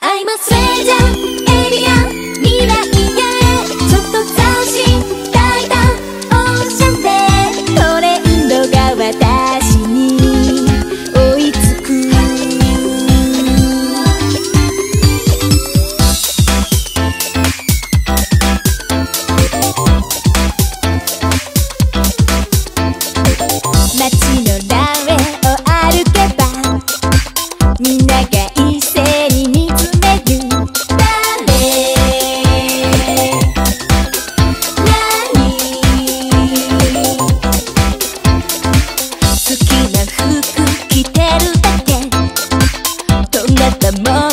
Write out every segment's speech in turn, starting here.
I'm a stranger Let the moon.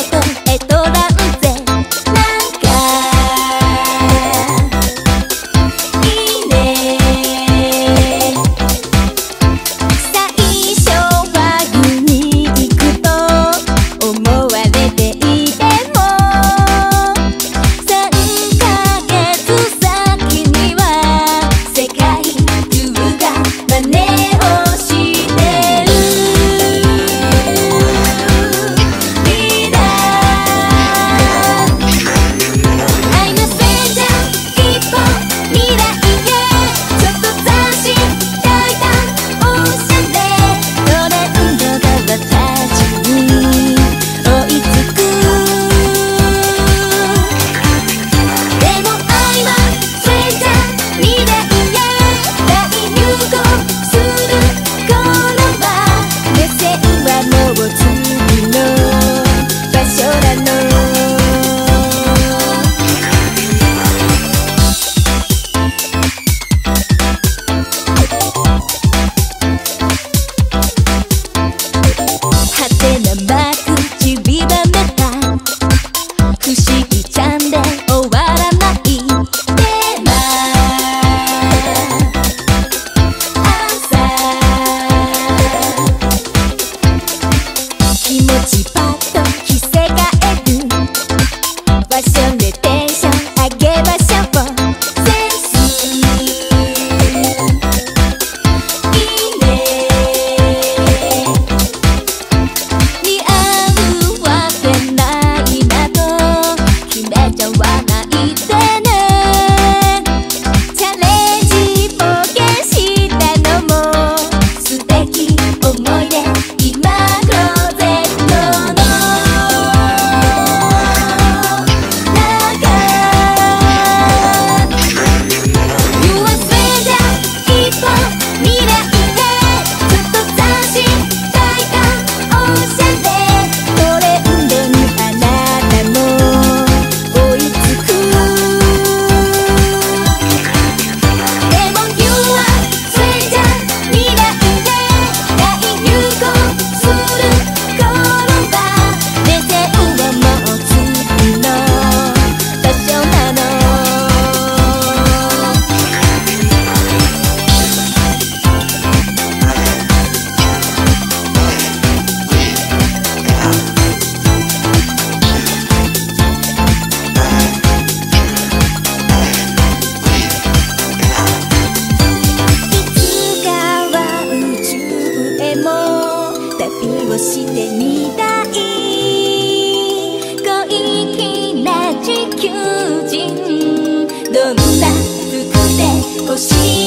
to see. んなってほしい。